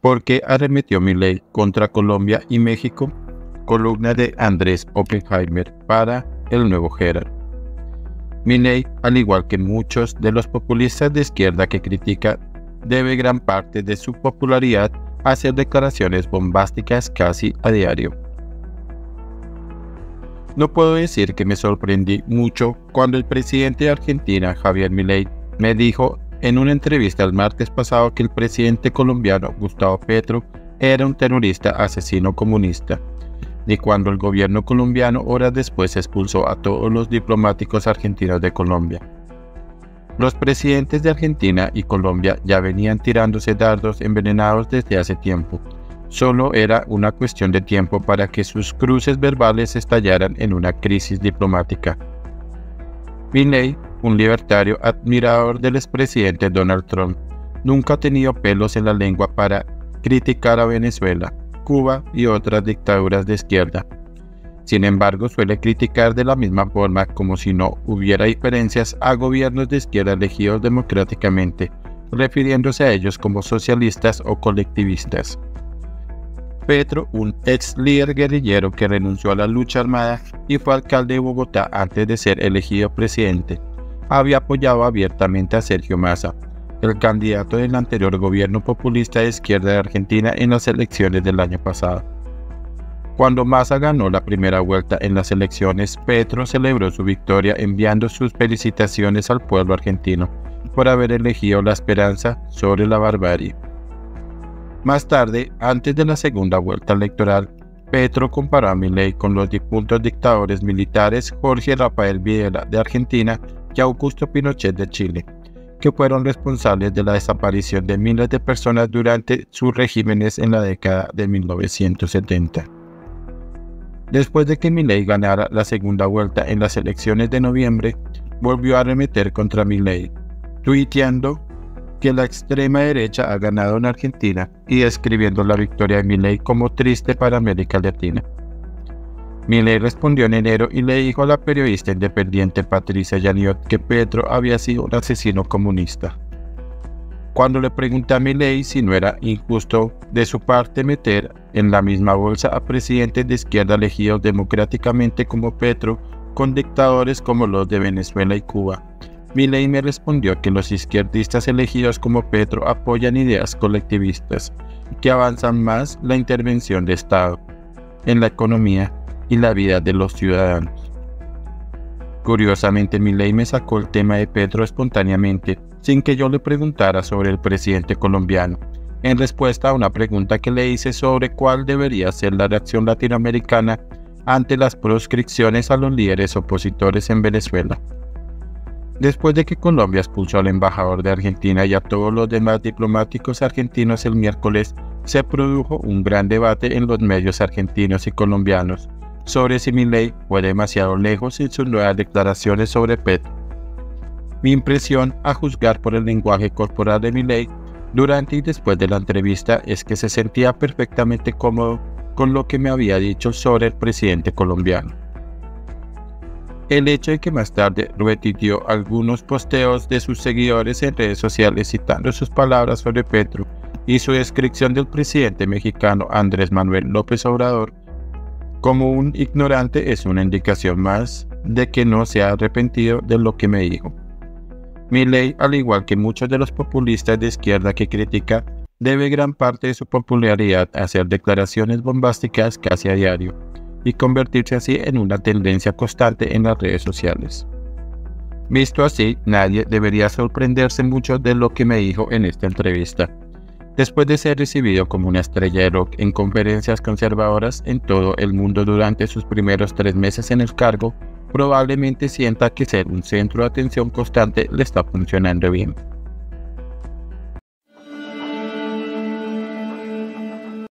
¿Por qué arremetió ley contra Colombia y México? Columna de Andrés Oppenheimer para El Nuevo Herald. Milley, al igual que muchos de los populistas de izquierda que critica, debe gran parte de su popularidad a hacer declaraciones bombásticas casi a diario. No puedo decir que me sorprendí mucho cuando el presidente de Argentina, Javier Milei, me dijo en una entrevista el martes pasado que el presidente colombiano Gustavo Petro era un terrorista asesino comunista, y cuando el gobierno colombiano horas después expulsó a todos los diplomáticos argentinos de Colombia. Los presidentes de Argentina y Colombia ya venían tirándose dardos envenenados desde hace tiempo. Solo era una cuestión de tiempo para que sus cruces verbales estallaran en una crisis diplomática. Milley, un libertario admirador del expresidente Donald Trump, nunca ha tenido pelos en la lengua para criticar a Venezuela, Cuba y otras dictaduras de izquierda. Sin embargo, suele criticar de la misma forma como si no hubiera diferencias a gobiernos de izquierda elegidos democráticamente, refiriéndose a ellos como socialistas o colectivistas. Petro, un ex líder guerrillero que renunció a la lucha armada y fue alcalde de Bogotá antes de ser elegido presidente, había apoyado abiertamente a Sergio Massa, el candidato del anterior gobierno populista de izquierda de Argentina en las elecciones del año pasado. Cuando Massa ganó la primera vuelta en las elecciones, Petro celebró su victoria enviando sus felicitaciones al pueblo argentino por haber elegido la esperanza sobre la barbarie. Más tarde, antes de la segunda vuelta electoral, Petro comparó a Milei con los difuntos dictadores militares Jorge Rafael Videla de Argentina y Augusto Pinochet de Chile, que fueron responsables de la desaparición de miles de personas durante sus regímenes en la década de 1970. Después de que Milley ganara la segunda vuelta en las elecciones de noviembre, volvió a arremeter contra Milley, tuiteando que la extrema derecha ha ganado en Argentina y describiendo la victoria de Milley como triste para América Latina. Milley respondió en enero y le dijo a la periodista independiente Patricia Yaniot que Petro había sido un asesino comunista. Cuando le pregunté a Milley si no era injusto de su parte meter en la misma bolsa a presidentes de izquierda elegidos democráticamente como Petro con dictadores como los de Venezuela y Cuba, Milley me respondió que los izquierdistas elegidos como Petro apoyan ideas colectivistas que avanzan más la intervención de Estado en la economía y la vida de los ciudadanos. Curiosamente, ley me sacó el tema de Petro espontáneamente, sin que yo le preguntara sobre el presidente colombiano, en respuesta a una pregunta que le hice sobre cuál debería ser la reacción latinoamericana ante las proscripciones a los líderes opositores en Venezuela. Después de que Colombia expulsó al embajador de Argentina y a todos los demás diplomáticos argentinos el miércoles, se produjo un gran debate en los medios argentinos y colombianos sobre si ley fue demasiado lejos en sus nuevas declaraciones sobre Petro. Mi impresión, a juzgar por el lenguaje corporal de ley durante y después de la entrevista, es que se sentía perfectamente cómodo con lo que me había dicho sobre el presidente colombiano. El hecho de que más tarde repitió algunos posteos de sus seguidores en redes sociales citando sus palabras sobre Petro y su descripción del presidente mexicano Andrés Manuel López Obrador como un ignorante es una indicación más de que no se ha arrepentido de lo que me dijo. Mi ley, al igual que muchos de los populistas de izquierda que critica, debe gran parte de su popularidad a hacer declaraciones bombásticas casi a diario y convertirse así en una tendencia constante en las redes sociales. Visto así, nadie debería sorprenderse mucho de lo que me dijo en esta entrevista después de ser recibido como una estrella de rock en conferencias conservadoras en todo el mundo durante sus primeros tres meses en el cargo, probablemente sienta que ser un centro de atención constante le está funcionando bien.